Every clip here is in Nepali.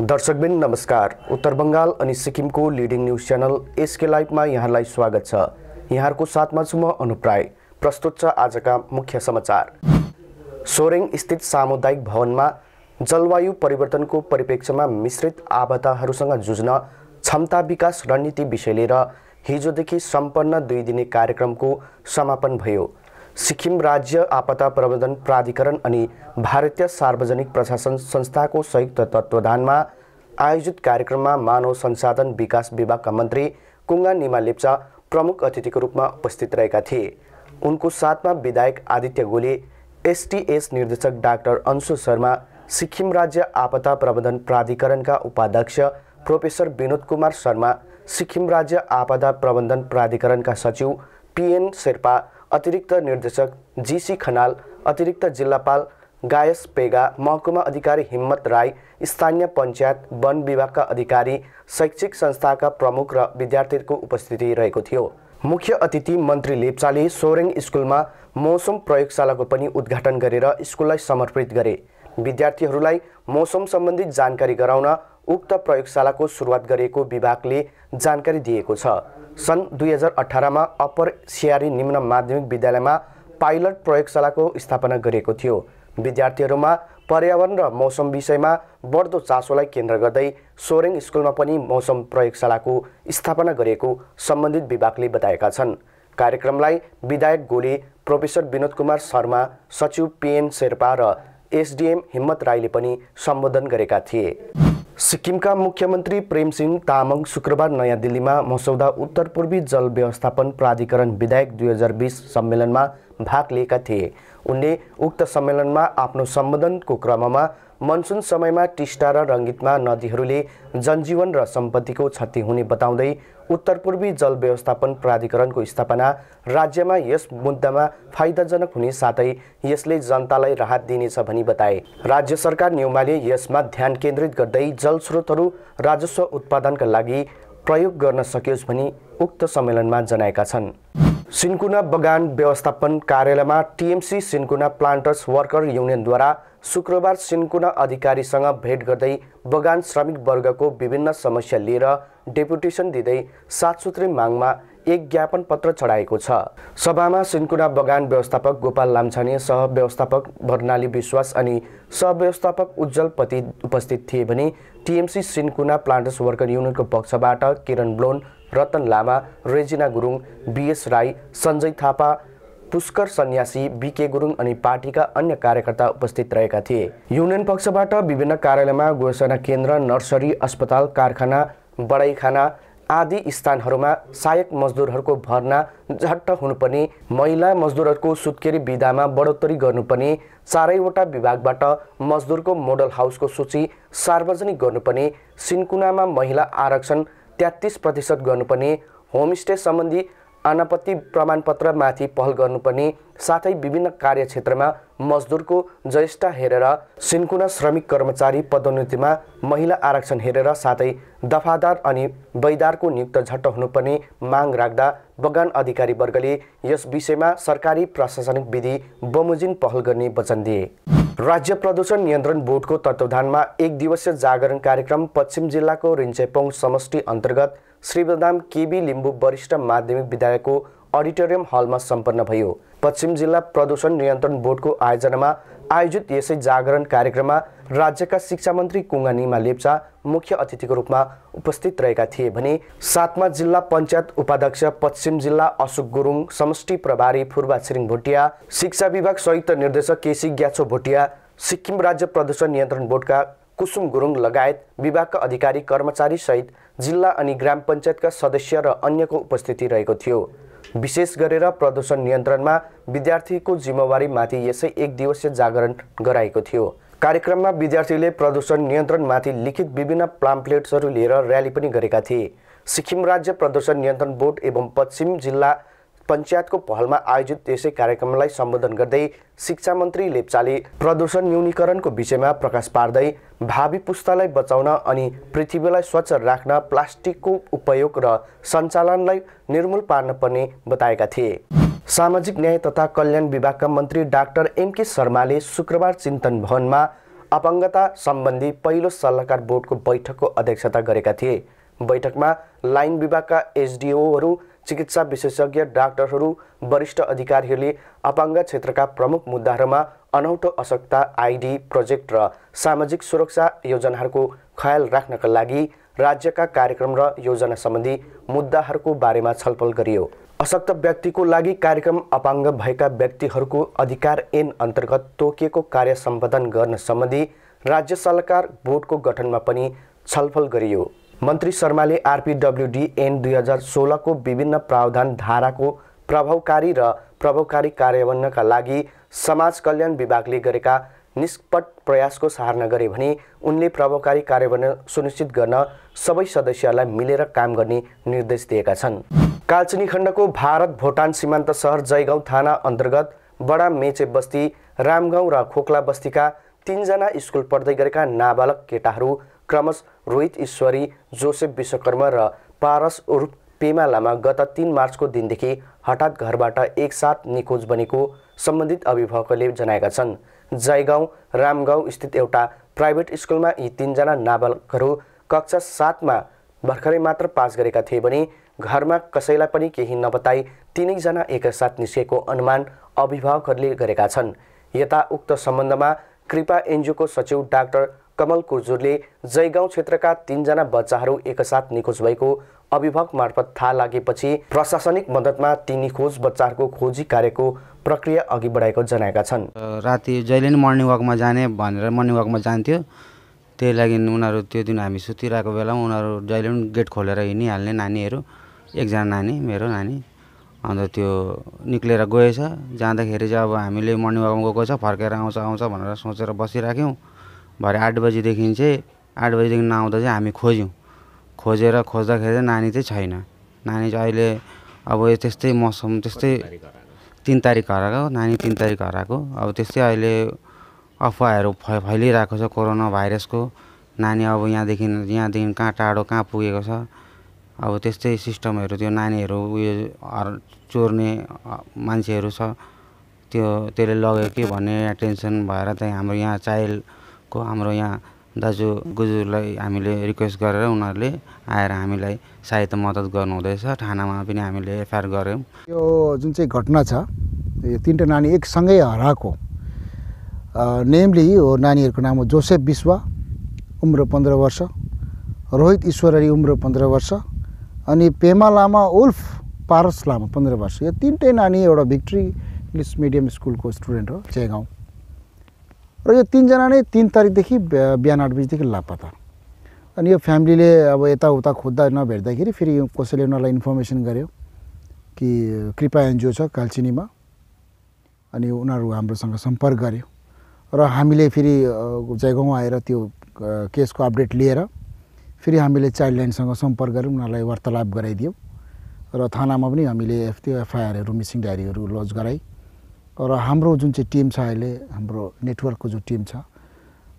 दर्शकबिन नमस्कार। उत्तर बङ्गाल अनि सिक्किमको लिडिङ न्युज च्यानल एसके लाइभमा यहाँलाई स्वागत छ। यहाँहरूको साथमा छु म अनुप्राय प्रस्तुत छ आजका मुख्य समाचार। सोरेङ स्थित सामुदायिक भवनमा जलवायु परिवर्तनको परिप्रेक्ष्यमा मिश्रित आपदाहरूसँग जुझ्न क्षमता विकास रणनीति विषय लिएर हिजोदेखि सम्पन्न दुई दिने कार्यक्रमको समापन भयो। सिक्किम राज्य आपदा प्रबन्धन प्राधिकरण अनि भारतीय सार्वजनिक प्रशासन संस्थाको संयुक्त तत्त्वधानमा आयोजित कार्यक्रममा मानव संसाधन विकास विभागका मन्त्री कुङ्गा निमा लेप्चा प्रमुख अतिथिको रूपमा उपस्थित रहेका थिए। उनको साथमा विधायक आदित्य गोले एसटिएस निर्देशक डाक्टर अंशु शर्मा सिक्किम राज्य आपदा प्रबन्धन प्राधिकरणका उपाध्यक्ष प्रोफेसर विनोद कुमार शर्मा सिक्किम राज्य आपदा प्रबन्धन प्राधिकरणका सचिव पिएन शेर्पा अतिरिक्त निर्देशक जीसी खनाल अतिरिक्त जिल्लापाल गायस पेगा महकुमा अधिकारी हिम्मत राई स्थानीय पञ्चायत वन विभागका अधिकारी शैक्षिक संस्थाका प्रमुख र विद्यार्थीहरूको उपस्थिति रहेको थियो। मुख्य अतिथि मन्त्री लेप्चाले सोरेङ स्कुलमा मौसम प्रयोगशालाको पनि उद्घाटन गरेर स्कुललाई समर्पित गरे। विद्यार्थीहरूलाई मौसम सम्बन्धी जानकारी गराउन उक्त प्रयोगशालाको सुरुवात गरेको विभागले जानकारी दिएको छ। सन् दुई हजार अठारमा अप्पर सियारी निम्न माध्यमिक विद्यालयमा पाइलट प्रयोगशालाको स्थापना गरेको थियो। विद्यार्थीहरूमा पर्यावरण र मौसम विषयमा बढ्दो चासोलाई केन्द्र गर्दै सोरेङ स्कुलमा पनि मौसम प्रयोगशालाको स्थापना गरेको सम्बन्धित विभागले बताएका छन्। कार्यक्रमलाई विधायक गोले प्रोफेसर विनोद कुमार शर्मा सचिव पिएन शेर्पा र एसडिएम हिम्मत राईले पनि सम्बोधन गरेका थिए। सिक्किमका मुख्यमन्त्री प्रेमसिंह तामाङ शुक्रबार नयाँ दिल्लीमा मसौदा उत्तर पूर्वी जल व्यवस्थापन प्राधिकरण विधायक दुई हजार बिस सम्मेलनमा भाग लिएका थिए। उनले उक्त सम्मेलनमा आफ्नो सम्बोधनको क्रममा मनसुन समयमा टिस्टा र रङ्गितमा नदीहरूले जनजीवन र सम्पत्तिको क्षति हुने बताउँदै उत्तर पूर्वी जल व्यवस्थापन प्राधिकरणको स्थापना राज्यमा यस मुद्दामा फाइदाजनक हुने साथै यसले जनतालाई राहत दिनेछ भनी बताए। राज्य सरकार न्युमाले यसमा ध्यान केन्द्रित गर्दै जल स्रोतहरू राजस्व उत्पादनका लागि प्रयोग गर्न सकियोस् भनी उक्त सम्मेलनमा जनाएका छन्। सिन्कुना बगान व्यवस्थापन कार्यालयमा टिएमसी सिन्कुना प्लान्टर्स वर्कर युनियनद्वारा शुक्रबार सिन्कुना अधिकारीसँग भेट गर्दै बगान श्रमिक वर्गको विभिन्न समस्या लिएर डेपुटेसन दिँदै सात सूत्री मागमा एक ज्ञापन पत्र चढाएको छ। सभामा सिन्कुना बगान व्यवस्थापक गोपाल लामछाने सह व्यवस्थापक भर्नाली विश्वास अनि सहव्यवस्थापक उज्जवल पति उपस्थित थिए भने टिएमसी सिन्कुना प्लान्टर्स वर्कर युनियनको पक्षबाट Kiran blown Ratan Lama Regina Gurung BS Rai Sanjay Thapa Pushkar Sanyasi BK Gurung अनि पार्टीका अन्य कार्यकर्ता उपस्थित रहेका थिए। युनियन पक्षबाट विभिन्न कार्यालयमा गोसना केन्द्र नर्सरी अस्पताल कारखाना बडाइखाना आदि स्थानहरूमा सहायक मजदुरहरूको भर्ना झट्ट हुनुपर्ने महिला मजदुरहरूको सुत्केरी विधामा बढोत्तरी गर्नुपर्ने चारैवटा विभागबाट मजदुरको मोडल हाउसको सूची सार्वजनिक गर्नुपर्ने सिन्कुनामा महिला आरक्षण तेत्तिस प्रतिशत गर्नुपर्ने होमस्टे सम्बन्धी अनापत्ति प्रमाणपत्रमाथि पहल गर्नुपर्ने साथै विभिन्न कार्यक्षेत्रमा मजदुरको ज्येष्ठ हेरेर सिन्कुना श्रमिक कर्मचारी पदोन्नतिमा महिला आरक्षण हेरेर साथै दफादार अनि बैदारको नियुक्त झट्ट हुनुपर्ने माग राख्दा बगान अधिकारी वर्गले यस विषयमा सरकारी प्रशासनिक विधि बमोजिम पहल गर्ने वचन दिए। राज्य प्रदूषण नियन्त्रण बोर्डको तत्त्वधानमा एक दिवसीय जागरण कार्यक्रम पश्चिम जिल्लाको रिन्चेपोङ समष्टि अन्तर्गत श्रीबदाम केबी लिम्बू वरिष्ठ माध्यमिक विद्यालयको अडिटोरियम हलमा सम्पन्न भयो। पश्चिम जिल्ला प्रदूषण नियन्त्रण बोर्डको आयोजनामा आयोजित यसै जागरण कार्यक्रममा राज्यका शिक्षा मन्त्री कुङ्गा निमा लेप्चा मुख्य अतिथिको रूपमा उपस्थित रहेका थिए भने सातमा जिल्ला पञ्चायत उपाध्यक्ष पश्चिम जिल्ला अशोक गुरुङ समष्टि प्रभारी फुर्बा छिरिङ भोटिया शिक्षा विभाग संयुक्त निर्देशक केसी ग्याछो भोटिया सिक्किम राज्य प्रदूषण नियन्त्रण बोर्डका कुसुम गुरुङ लगायत विभागका अधिकारी कर्मचारी सहित जिल्ला अनि ग्राम पञ्चायतका सदस्य र अन्यको उपस्थिति रहेको थियो। विशेष गरेर प्रदूषण नियन्त्रणमा विद्यार्थीको जिम्मेवारीमाथि यसै एक दिवसीय जागरण गराएको थियो। कार्यक्रममा विद्यार्थीले प्रदूषण नियन्त्रणमाथि लिखित विभिन्न प्लाम्प्लेट्सहरू लिएर र्याली पनि गरेका थिए। सिक्किम राज्य प्रदूषण नियन्त्रण बोर्ड एवं पश्चिम जिल्ला पञ्चायतको पहलमा आयोजित यसै कार्यक्रमलाई सम्बोधन गर्दै शिक्षा मन्त्री लेप्चाले प्रदूषण न्यूनीकरणको विषयमा प्रकाश पार्दै भावी पुस्तालाई बचाउन अनि पृथ्वीलाई स्वच्छ राख्न प्लास्टिकको उपयोग र सञ्चालनलाई निर्मूल पार्न पर्ने बताएका थिए। सामाजिक न्याय तथा कल्याण विभागका मन्त्री डाक्टर एमके शर्माले शुक्रबार चिन्तन भवनमा अपाङ्गता सम्बन्धी पहिलो सल्लाहकार बोर्डको बैठकको अध्यक्षता गरेका थिए। बैठकमा लाइन विभागका एसडिओहरू चिकित्सा विशेषज्ञ डाक्टरहरू वरिष्ठ अधिकारीहरूले अपाङ्ग क्षेत्रका प्रमुख मुद्दाहरूमा अनौठो अशक्ता आइडी प्रोजेक्ट र सामाजिक सुरक्षा योजनाहरूको ख्याल राख्नका लागि राज्यका कार्यक्रम र योजना सम्बन्धी मुद्दाहरूको बारेमा छलफल गरियो। अशक्त व्यक्तिको लागि कार्यक्रम अपाङ्ग भएका व्यक्तिहरूको अधिकार ऐन अन्तर्गत तोकिएको कार्य सम्पादन गर्न सम्बन्धी राज्य सल्लाहकार बोर्डको गठनमा पनि छलफल गरियो। मन्त्री शर्माले आरपिडब्ल्युडी एन दुई हजार सोह्रको विभिन्न प्रावधान धाराको प्रभावकारी र प्रभावकारी कार्यान्वयनका लागि समाज कल्याण विभागले गरेका निष्पट प्रयासको सराहना गरे भने उनले प्रभावकारी कार्यान्वयन सुनिश्चित गर्न सबै सदस्यहरूलाई मिलेर काम गर्ने निर्देश दिएका छन्। कालचिनी खण्डको भारत भुटान सीमान्त सहर जयगाउँ थाना अन्तर्गत बडा मेचे बस्ती रामगाउँ र खोक्ला बस्तीका तिनजना स्कुल पढ्दै गरेका नाबालक केटाहरू क्रमश रोहित ईश्वरी जोसेफ विश्वकर्मा र पारस उर्फ पेमा लामा गत तिन मार्चको दिनदेखि हठात घरबाट एकसाथ निखोज बनेको सम्बन्धित अभिभावकले जनाएका छन्। जयगाउँ रामगाउँ स्थित एउटा प्राइभेट स्कुलमा यी तिनजना नाबालकहरू कक्षा सातमा भर्खरै मात्र पास गरेका थिए भने घरमा कसैलाई पनि केही नबताई तिनैजना एकसाथ निस्केको अनुमान अभिभावकहरूले गरेका छन्। यता उक्त सम्बन्धमा कृपा एनजिओको सचिव डाक्टर कमल कुर्जुरले जयगाउँ क्षेत्रका तिनजना बच्चाहरू एकसाथ निखोज भएको अभिभावक मार्फत थाहा लागेपछि प्रशासनिक मद्दतमा ती निखोज बच्चाहरूको खोजी कार्यको प्रक्रिया अघि बढाएको जनाएका छन्। राति जहिले पनि मर्निङ वाकमा जाने भनेर मर्निङ वाकमा जान्थ्यो। त्यही लागि उनीहरू त्यो दिन हामी सुतिरहेको बेलामा उनीहरू जहिले पनि गेट खोलेर हिँडिहाल्ने नानीहरू एकजना नानी मेरो नानी। अन्त त्यो निक्लेर गएछ। जाँदाखेरि चाहिँ अब हामीले मर्निङ वाकमा गएको छ फर्केर आउँछ आउँछ भनेर सोचेर बसिराख्यौँ। भरे आठ बजीदेखि चाहिँ आठ बजीदेखि नआउँदा चाहिँ हामी खोज्यौँ। खोजेर खोज्दाखेरि चाहिँ नानी चाहिँ छैन। नानी चाहिँ अहिले अब त्यस्तै मौसम त्यस्तै तिन तारिक हराएको नानी तिन तारिक हराएको। अब त्यस्तै अहिले अफवाहहरू फ फैलिरहेको छ कोरोना भाइरसको। नानी अब यहाँदेखि यहाँदेखि कहाँ टाढो कहाँ पुगेको छ। अब त्यस्तै सिस्टमहरू त्यो नानीहरू उयो चोर्ने मान्छेहरू छ। त्यो त्यसले लग्यो कि भन्ने टेन्सन भएर चाहिँ हाम्रो यहाँ चाइल्ड को हाम्रो यहाँ दाजु गुजुरलाई हामीले रिक्वेस्ट गरेर उनीहरूले आएर हामीलाई सहायता मद्दत गर्नुहुँदैछ। थानामा पनि हामीले एफआइआर गऱ्यौँ। यो जुन चाहिँ घटना छ यो तिनवटा नानी एकसँगै हराएको नेमली हो नानीहरूको नाम हो जोसेफ विश्व उम्र पन्ध्र वर्ष रोहित ईश्वरी उम्र पन्ध्र वर्ष अनि पेमा लामा उल्फ पारस लामा पन्ध्र वर्ष। यो तिनटै नानी एउटा भिक्ट्री इङ्ग्लिस मिडियम स्कुलको स्टुडेन्ट हो चेगाउँ र यो तिनजना नै तिन तारिकदेखि बिहान आठ बजीदेखि लापत्ता अनि यो फ्यामिलीले अब यताउता खोज्दा नभेट्दाखेरि फेरि कसैले उनीहरूलाई इन्फर्मेसन गर्यो कि कृपा एनजिओ छ कालचिनीमा। अनि उनीहरू हाम्रोसँग सम्पर्क गर्यो। र हामीले फेरि जयगाउँ आएर त्यो केसको अपडेट लिएर फेरि हामीले चाइल्ड लाइनसँग सम्पर्क गरेर उनीहरूलाई वार्तालाप गराइदियौँ। र थानामा पनि हामीले त्यो एफआइआरहरू मिसिङ डायरीहरू लज गराइ र हाम्रो जुन चाहिँ टिम छ अहिले, हाम्रो नेटवर्कको जो टिम छ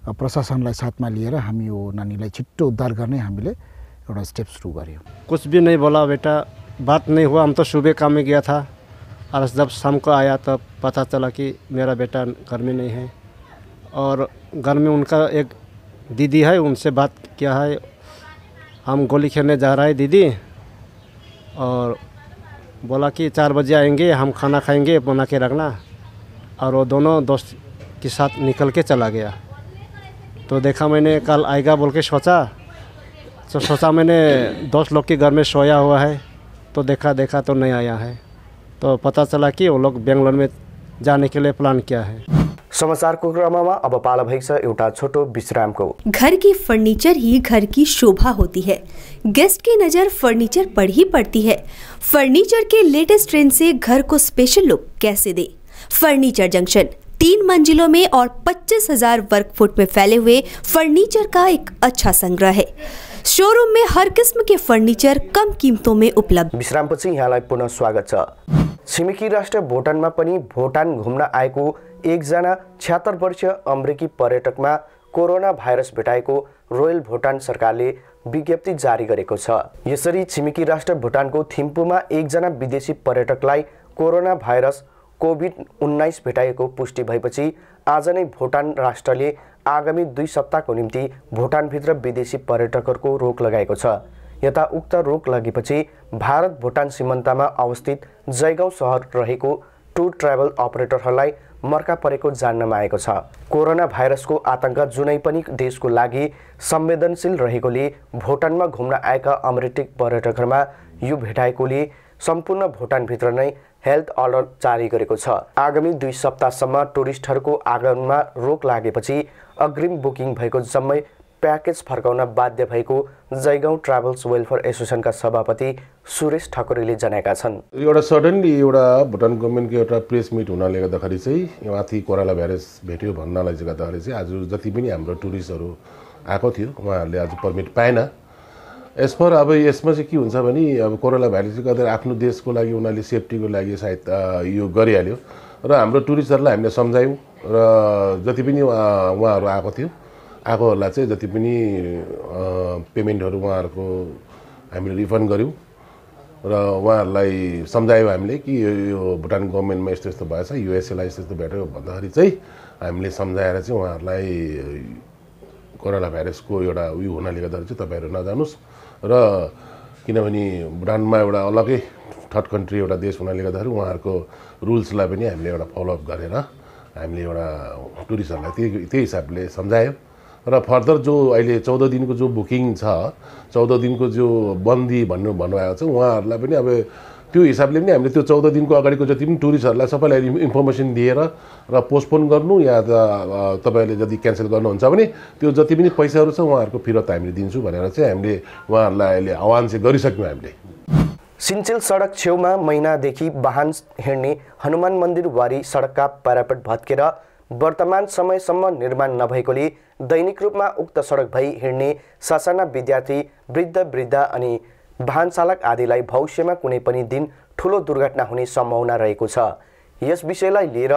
प्रशासनलाई साथमा लिएर हामी यो नानीलाई छिट्टो उद्धार हामीले एउटा स्टेप सुरु गऱ्यौँ। कुछ भी नहीं बोला बेटा, बात नहीं हुआ, हम तो सुबह काम में गया था। और जब शाम को आया, तब पता चला कि मेरा बेटा घर में नहीं है। और घर में उनका एक दीदी है, उनसे बात किया है। हम गोली खेलने जा रहा है दीदी। और बोला कि चार बजे आएँगे, हम खाना खाएँगे बना के रखना। और वो दोनों दोस्त के साथ निकल के चला गया। तो देखा मैंने कल आएगा बोल के सोचा। तो सोचा मैंने दोस्त लोग के घर में सोया हुआ है। तो देखा देखा तो नहीं आया है। तो पता चला कि वो लोग बेंगलोर में जाने के लिए प्लान किया है। समाचारको क्रममा अब पाला एउटा छोटो विश्रामको। घर की फर्नीचर ही घर की शोभा होती है। गेस्ट की नज़र फर्नीचर पर ही पड़ती है। फर्नीचर के लेटेस्ट ट्रेंड से घर को स्पेशल लुक कैसे दे? Furniture junction. तीन मंजिलों में और पच्चीस हज़ार वर्ग फुट में फैले हुए फर्नीचर का एक अच्छा संग्रह है। शोरूम में हर किस्म के फर्नीचर कम कीमतों में उपलब्ध। विश्रामपछि यहाँलाई पुनः स्वागत छिमेकी राष्ट्र भुटानमा पनि भुटान घुम्न आएको एकजना छ्यात्तर वर्षीय अमेरिकी पर्यटकमा कोरोना भाइरस भेटाएको रोयल भुटान सरकारले विज्ञप्ति जारी गरेको छ। यसरी छिमेकी राष्ट्र भुटानको थिम्पूमा एकजना विदेशी पर्यटकलाई कोरोना भाइरस कोभिड उन्नाइस भेटाइएको पुष्टि भएपछि आज नै भुटान राष्ट्रले आगामी दुई सप्ताहको निम्ति भुटानभित्र विदेशी पर्यटकहरूको रोक लगाएको छ। यता उक्त रोक लगेपछि भारत भुटान सीमान्तमा अवस्थित जयगाउँ सहर रहेको टुर ट्राभल अपरेटरहरूलाई मर्का परेको जान्नमा आएको छ। कोरोना भाइरसको आतंक जुनै पनि देशको लागि संवेदनशील रहेकोले भुटानमा घुम्न आएका अमेरिटिक पर्यटकहरूमा यो भेटाएकोले सम्पूर्ण भुटानभित्र नै हेल्थ अलर्ट जारी गरेको छ। आगामी दुई सप्ताहसम्म टुरिस्टहरूको आगमनमा रोक लागेपछि अग्रिम बुकिङ भएको जम्मै प्याकेज फर्काउन बाध्य भएको जयगाउँ ट्राभल्स वेलफेयर एसोसिएसनका सभापति सुरेश ठकुरीले जनाएका छन्। एउटा सडनली एउटा भुटान गभर्मेन्टको एउटा प्रेस मिट हुनाले गर्दाखेरि चाहिँ माथि कोराला भाइरस भेट्यो भन्नाले चाहिँ गर्दाखेरि चाहिँ आज जति पनि हाम्रो टुरिस्टहरू आएको थियो उहाँहरूले आज पर्मिट पाएन। एज पर अब यसमा चाहिँ के हुन्छ भने अब कोरोना भाइरसले गर्दा आफ्नो देशको लागि उनीहरूले सेफ्टीको लागि सायद यो गरिहाल्यो। र हाम्रो टुरिस्टहरूलाई हामीले सम्झायौँ र जति पनि उहाँ उहाँहरू आएको थियो आएकोहरूलाई चाहिँ जति पनि पेमेन्टहरू उहाँहरूको हामीले रिफन्ड गऱ्यौँ। र उहाँहरूलाई सम्झायौँ हामीले कि यो यो भुटान गभर्मेन्टमा यस्तो यस्तो भएछ युएसएलाई यस्तो यस्तो भेट्यो भन्दाखेरि चाहिँ हामीले सम्झाएर चाहिँ उहाँहरूलाई कोरोना भाइरसको एउटा उयो हुनाले गर्दाखेरि चाहिँ तपाईँहरू नजानुहोस्। र किनभने भुटानमा एउटा अलग्गै थर्ड कन्ट्री एउटा देश हुनाले गर्दाखेरि उहाँहरूको रुल्सलाई पनि हामीले एउटा फलोअप गरेर हामीले एउटा टुरिस्टहरूलाई त्यही त्यही हिसाबले सम्झायौँ। र फर्दर जो अहिले चौध दिनको जो बुकिङ छ चौध दिनको जो बन्दी भन्नु भन्नुभएको छ उहाँहरूलाई पनि अब त्यो हिसाबले पनि हामीले त्यो चौध दिनको अगाडिको जति पनि टुरिस्टहरूलाई सबैलाई इन्फर्मेसन दिएर र पोस्टपोन गर्नु या त तपाईँहरूले यदि क्यान्सल गर्नुहुन्छ भने त्यो जति पनि पैसाहरू छ उहाँहरूको फिरत हामीले दिन्छु भनेर चाहिँ हामीले उहाँहरूलाई अहिले आह्वान चाहिँ गरिसक्यौँ हामीले। सिन्चेल सडक छेउमा महिनादेखि वाहन हिँड्ने हनुमान मन्दिर वारी सडकका प्यारापेट भत्केर वर्तमान समयसम्म निर्माण नभएकोले दैनिक रूपमा उक्त सडक भई हिँड्ने ससाना विद्यार्थी वृद्ध वृद्ध अनि वाहन चालक आदिलाई भविष्यमा कुनै पनि दिन ठुलो दुर्घटना हुने सम्भावना रहेको छ। यस विषयलाई लिएर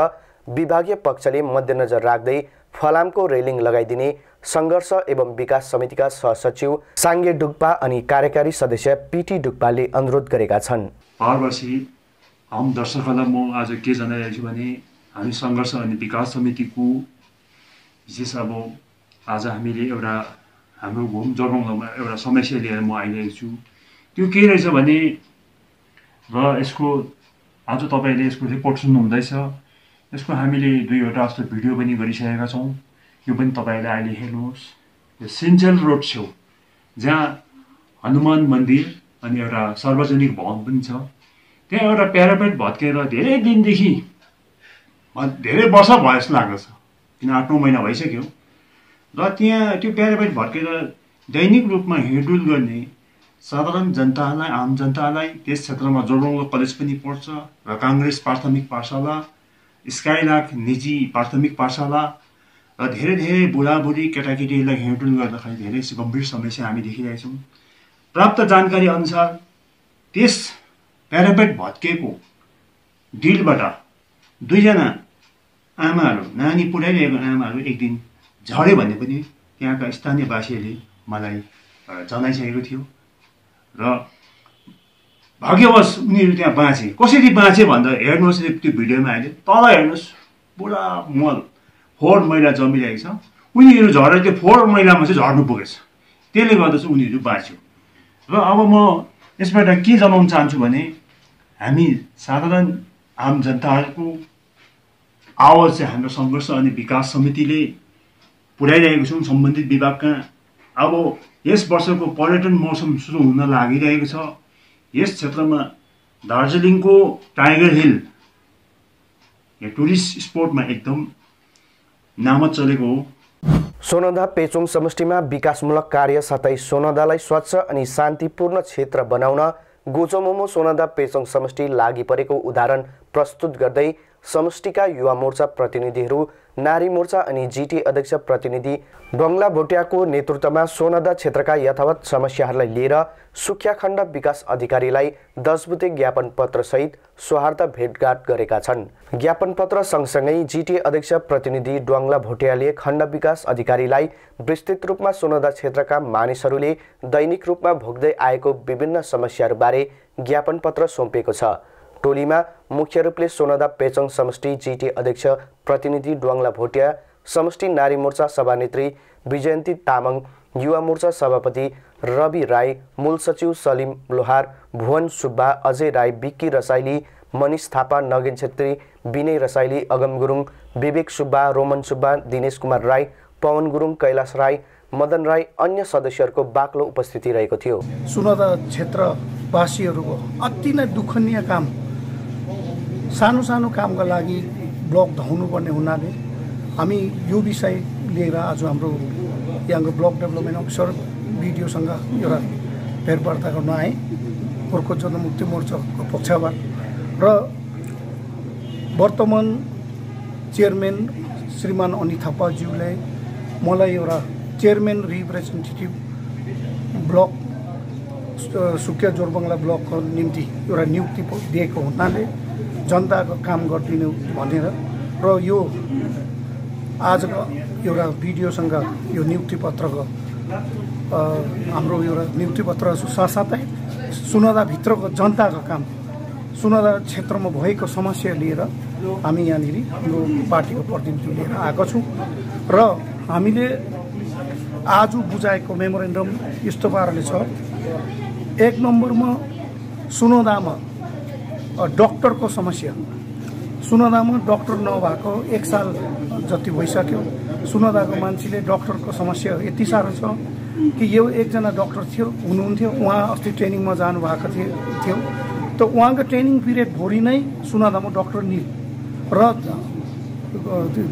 विभागीय पक्षले मध्यनजर राख्दै फलामको रेलिङ लगाइदिने सङ्घर्ष एवं विकास समितिका सहसचिव साङ्गे डुक्पा अनि कार्यकारी सदस्य पिटी डुक्पाले अनुरोध गरेका छन्। पहाडवासी आम दर्शकहरूलाई म आज के जनाइरहेको भने हामी सङ्घर्ष अनि विकास समितिको विशेष अब आज हामीले एउटा हाम्रो घुम जगाउनमा एउटा समस्या लिएर म आइरहेको छु त्यो के रहेछ भने र यसको आज तपाईँले यसको रिपोर्ट सुन्नुहुँदैछ। यसको हामीले दुईवटा जस्तो भिडियो पनि गरिसकेका छौँ। यो पनि तपाईँले अहिले हेर्नुहोस्। यो सिन्चेल रोड छेउ जहाँ हनुमान मन्दिर अनि एउटा सार्वजनिक भवन पनि छ। त्यहाँ एउटा प्यारापेट भत्केर धेरै दिनदेखि धेरै वर्ष भयो जस्तो लाग्दछ। किन आठ नौ महिना भइसक्यो। र त्यहाँ त्यो प्यारापेट भत्केर दैनिक रूपमा हिँडडुल गर्ने साधारण जनतालाई आम जनतालाई त्यस क्षेत्रमा जोरबङ्गलो कलेज पनि पर्छ र काङ्ग्रेस प्राथमिक पाठशाला स्काइलाक निजी प्राथमिक पाठशाला र धेरै धेरै बुढाबुढी केटाकेटीहरूलाई हिँडडुल गर्दाखेरि धेरै गम्भीर समस्या हामी देखिरहेका छौँ प्राप्त जानकारी अनुसार त्यस प्यारापेट भत्किएको डिलबाट दुईजना आमाहरू नानी पुऱ्याइरहेको आमाहरू एक दिन झऱ्यो भन्ने पनि त्यहाँका स्थानीयवासीहरूले मलाई जनाइसकेको थियो। र भाग्यवश उनीहरू त्यहाँ बाँचे। कसरी बाँचे भन्दा हेर्नुहोस् त्यो भिडियोमा अहिले तल हेर्नुहोस् पुरा मल फोहोर मैला जमिरहेको छ। उनीहरू झरेर त्यो फोहोर मैलामा चाहिँ झर्नु पुगेछ। त्यसले गर्दा चाहिँ उनीहरू बाँच्यो। र अब म यसबाट के जनाउन चाहन्छु भने हामी साधारण आम जनताहरूको आवाज चाहिँ हाम्रो सङ्घर्ष अनि विकास समितिले पुर्याइरहेको छौँ। सम्बन्धित विभागका। अब यस वर्षको पर्यटन मौसम सुरु हुन लागिरहेको छ। यस क्षेत्रमा दार्जिलिङको टाइगर हिल टुरिस्ट स्पोटमा एकदम नामत चलेको हो। सोनदा पेचोङ समष्टिमा विकासमूलक कार्य साथै सोनदालाई स्वच्छ अनि शान्तिपूर्ण क्षेत्र बनाउन गोचोमोमो सोनदा पेचोङ समष्टि लागि परेको उदाहरण प्रस्तुत गर्दै समष्टिका युवा मोर्चा प्रतिनिधिहरू नारी मोर्चा अनि जिटी अध्यक्ष प्रतिनिधि बङ्ला भोटियाको नेतृत्वमा सोनदा क्षेत्रका यथावत समस्याहरूलाई लिएर सुखिया खण्ड विकास अधिकारीलाई दस बुधे ज्ञापन पत्रसहित सौहार्द भेटघाट गरेका छन्। ज्ञापन पत्र सँगसँगै जिटी अध्यक्ष प्रतिनिधि डुवाङ्ला भोटियाले खण्ड विकास अधिकारीलाई विस्तृत रूपमा सोनदा क्षेत्रका मानिसहरूले दैनिक रूपमा भोग्दै आएको विभिन्न समस्याहरूबारे ज्ञापन पत्र सुम्पिएको छ। टोलीमा मुख्य रूपले सोनदा पेचङ समष्टि जिटी अध्यक्ष प्रतिनिधि डुवाङ्ला भोटिया समष्टि नारी मोर्चा सभानेत्री विजयन्ती तामाङ युवा मोर्चा सभापति रवि राई मूल सचिव सलिम लोहार भुवन सुब्बा अजय राई बिक्की रसाइली मनिष थापा नगेन छेत्री विनय रसाइली अगम गुरुङ विवेक सुब्बा रोमन सुब्बा दिनेश कुमार राई पवन गुरुङ कैलाश राई मदन राई अन्य सदस्यहरूको बाक्लो उपस्थिति रहेको थियो। सुनदा क्षेत्रवासीहरूको अति नै दुःखनीय काम सानो सानो कामका लागि ब्लक धाउनुपर्ने हुनाले हामी यो विषय लिएर आज हाम्रो यहाँको ब्लक डेभलपमेन्ट अफिसर बिडिओसँग एउटा भेटवार्ता गर्न आएँ। गोर्खा जनमुक्ति मोर्चाको पक्षबाट। र वर्तमान चेयरम्यान श्रीमान अनित थापाज्यूले मलाई एउटा chairman representative block Sukhia Jorebunglow ब्लकको निम्ति एउटा नियुक्ति दिएको हुनाले जनताको काम गरिदिनु भनेर र यो आजको एउटा भिडियोसँग यो नियुक्ति पत्रको हाम्रो एउटा नियुक्ति पत्र साथसाथै सुनदाभित्रको जनताको काम सुनदा क्षेत्रमा भएको समस्या लिएर हामी यहाँनिर हाम्रो पार्टीको प्रतिनिधि लिएर आएको छौँ र हामीले आज बुझाएको मेमोरेन्डम यस्तो पाराले छ। एक नम्बरमा सुनदामा डक्टरको समस्या। सुनदामा डक्टर नभएको एक साल जति भइसक्यो। सुनदाको मान्छेले डक्टरको समस्या यति साह्रो छ कि यो एकजना डक्टर थियो हुनुहुन्थ्यो उहाँ अस्ति ट्रेनिङमा जानुभएको थियो थियो। त उहाँको ट्रेनिङ पिरियड भोलि नै सुनदामा डक्टर निल र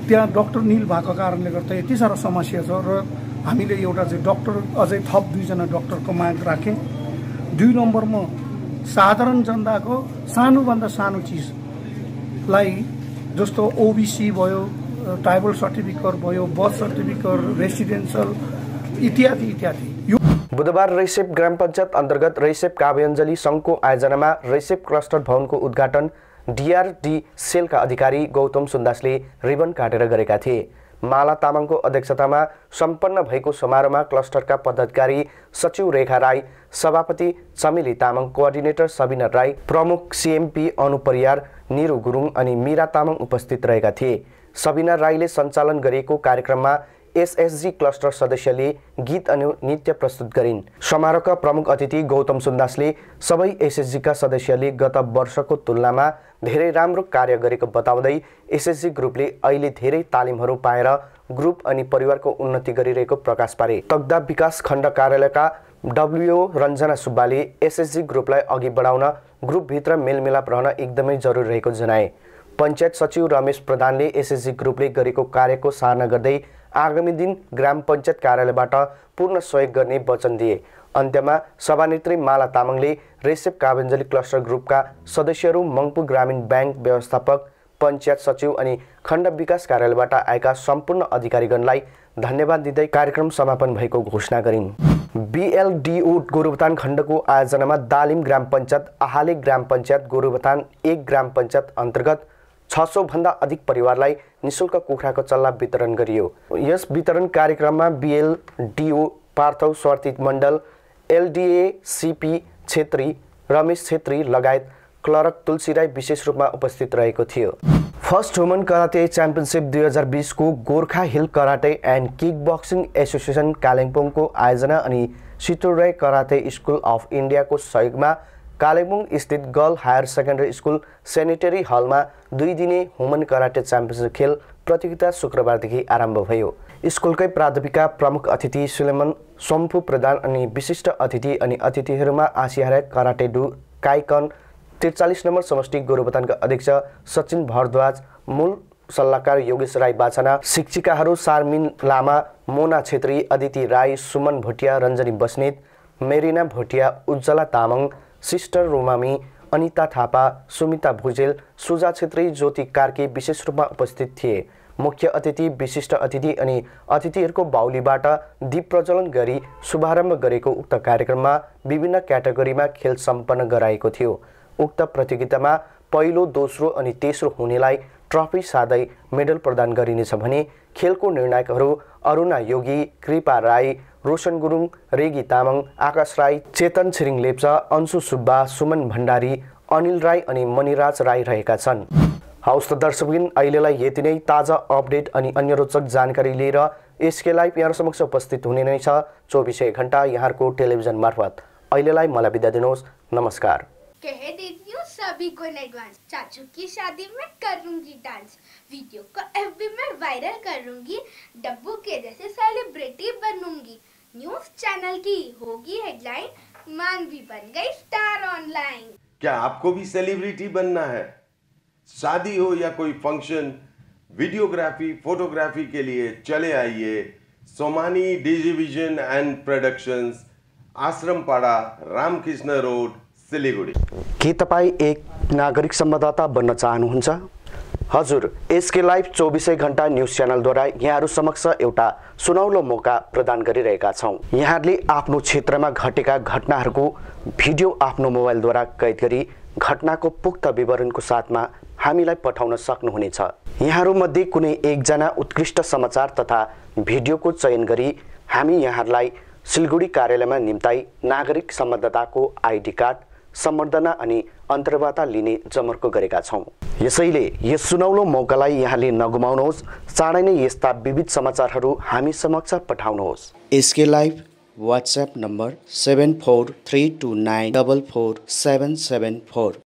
त्यहाँ डक्टर निल भएको कारणले गर्दा यति साह्रो समस्या छ र हामीले एउटा चाहिँ डक्टर अझै थप दुईजना डक्टरको माग राखेँ। दुई नम्बरमा साधारण जनताको सानोभन्दा सानो चिजलाई जस्तो ओबिसी भयो ट्राइबल सर्टिफिकेट भयो बर्थ सर्टिफिकेट रेसिडेन्सियल इत्यादि इत्यादि। बुधबार रैसेप ग्राम पञ्चायत अन्तर्गत रैसेप काव्याञ्जली सङ्घको आयोजनामा रैसेप क्लस्टर भवनको उद्घाटन डिआरडी सेलका अधिकारी गौतम सुन्दासले रिबन काटेर गरेका थिए। माला तामाङको अध्यक्षतामा सम्पन्न भएको समारोहमा क्लस्टरका पदाधिकारी सचिव रेखा राई सभापति चमेली तामाङ कोअर्डिनेटर सबिना राई प्रमुख सिएमपी अनुपरियार निरु गुरुङ अनि मिरा तामाङ उपस्थित रहेका थिए। सबिना राईले सञ्चालन गरिएको कार्यक्रममा एसएसजी क्लस्टर सदस्यले गीत अनि नृत्य प्रस्तुत गरिन्। समारोहका प्रमुख अतिथि गौतम सुन्दासले सबै एसएसजीका सदस्यले गत वर्षको तुलनामा धेरै राम्रो कार्य गरेको बताउँदै एसएसजी ग्रुपले अहिले धेरै तालिमहरू पाएर ग्रुप अनि परिवारको उन्नति गरिरहेको प्रकाश पारे। तग्दा विकास खण्ड कार्यालयका डब्लुओ रञ्जना सुब्बाले एसएसजी ग्रुपलाई अघि बढाउन ग्रुपभित्र मेलमिलाप रहन एकदमै जरुरी रहेको जनाए। पञ्चायत सचिव रमेश प्रधानले एसएसजी ग्रुपले गरेको कार्यको सराहना गर्दै आगामी दिन ग्राम पञ्चायत कार्यालयबाट पूर्ण सहयोग गर्ने वचन दिए। अन्त्यमा सभानेत्री माला तामाङले रेसेप काभेन्जली क्लस्टर ग्रुपका सदस्यहरू मङ्पु ग्रामीण ब्याङ्क व्यवस्थापक पञ्चायत सचिव अनि खण्ड विकास कार्यालयबाट आएका सम्पूर्ण अधिकारीगणलाई धन्यवाद दिँदै कार्यक्रम समापन भएको घोषणा गरिन्। बिएलडिओ गोरुबथान खण्डको आयोजनामा दालिम ग्राम पञ्चायत आहाले ग्राम पञ्चायत गोरुबथान एक ग्राम पञ्चायत अन्तर्गत छ सौभन्दा अधिक परिवारलाई निशुल्क कुखुराको चल्ला वितरण गरियो। यस वितरण कार्यक्रममा BLDO Partho Swarthi Mandal LDA CP Chhetri Ramesh Chhetri लगायत क्लर्क तुलसी राई विशेष रूपमा उपस्थित रहेको थियो। फर्स्ट वुमन कराटे च्याम्पियनसिप दुई हजार बिसको Gorkha hill karate and kick boxing association कालिम्पोङको आयोजना अनि सितुराई कराटे स्कुल अफ इन्डियाको सहयोगमा कालेबुङ स्थित girl higher secondary school centenary हलमा दुई दिने हुमन कराटे च्याम्पियनसिप खेल प्रतियोगिता शुक्रबारदेखि आरम्भ भयो। स्कुलकै प्राध्यापिका प्रमुख अतिथि सुलेमन सम्फु प्रधान अनि विशिष्ट अतिथि अनि अतिथिहरूमा आसिया कराटे डु काइकन त्रिचालिस नम्बर समष्टि गोरुबथानका अध्यक्ष सचिन भरद्वाज मूल सल्लाहकार योगेश राई बाछना शिक्षिकाहरू सारमिन लामा मोना छेत्री अदिति राई सुमन भोटिया रञ्जनी बस्नेत मेरिना भोटिया उज्जला तामाङ सिस्टर रोमामी अनिता थापा सुमिता भुजेल सुजा छेत्री ज्योति कार्की विशेष रूपमा उपस्थित थिए। मुख्य अतिथि विशिष्ट अतिथि अनि अतिथिहरूको बाहुलीबाट दीप प्रज्वलन गरी शुभारम्भ गरेको उक्त कार्यक्रममा विभिन्न क्याटेगोरीमा खेल सम्पन्न गराएको थियो। उक्त प्रतियोगितामा पहिलो दोस्रो अनि तेस्रो हुनेलाई ट्रफी साथै मेडल प्रदान गरिनेछ भने खेलको निर्णायकहरू अरुणा योगी कृपा राई रोशन गुरुङ रेगी तामाङ आकाश राई चेतन छिरिङ लेप्चा अन्सु सुब्बा सुमन भण्डारी अनिल राई अनि मणिराज राई रहेका छन्। हवस् त दर्शकबिन अहिलेलाई यति नै ताजा अपडेट अनि अन्य रोचक जानकारी लिएर एसके लाइभ यहाँ समक्ष उपस्थित हुने नै छ। चौबिसै घन्टा यहाँको टेलिभिजन मार्फत। अहिलेलाई मलाई बिदा दिनुहोस्। नमस्कार। कह देती हूँ सभी को एडवांस चाचू की शादी में करूंगी डांस वीडियो को एफबी में वायरल करूँगी डब्बू के जैसे सेलिब्रिटी बनूँगी। न्यूज़ चैनल की होगी हेडलाइन मान भी बन गई स्टार ऑनलाइन क्या आपको भी सेलिब्रिटी बनना है? शादी हो या कोई फ़ंक्शन वीडियोग्राफी फोटोग्राफी के लिए चले आइए Somani Digivision and productions Ashrampara Ramakrishna road Siliguri. के तपाईँ एक नागरिक संवाददाता बन्न चाहनुहुन्छ? हजुर एसके लाइभ चौबिसै घन्टा न्युज च्यानलद्वारा यहाँहरू समक्ष एउटा सुनौलो मौका प्रदान गरिरहेका छौँ। यहाँहरूले आफ्नो क्षेत्रमा घटेका घटनाहरूको भिडियो आफ्नो मोबाइलद्वारा कैद गरी घटनाको पुख्त विवरणको साथमा हामीलाई पठाउन सक्नुहुनेछ। यहाँहरूमध्ये कुनै एकजना उत्कृष्ट समाचार तथा भिडियोको चयन गरी हामी यहाँहरूलाई सिलगढी कार्यालयमा निम्ताई नागरिक संवाददाताको आइडी कार्ड सम्बर्धना अनि अन्तर्वार्ता लिने जमर्को गरेका छौँ। यसैले यस सुनौलो मौकालाई यहाँले नगुमाउनुहोस्। चाँडै नै यस्ता विविध समाचारहरू हामी समक्ष पठाउनुहोस्। SK live WhatsApp number seven four three two nine double four seven seven four.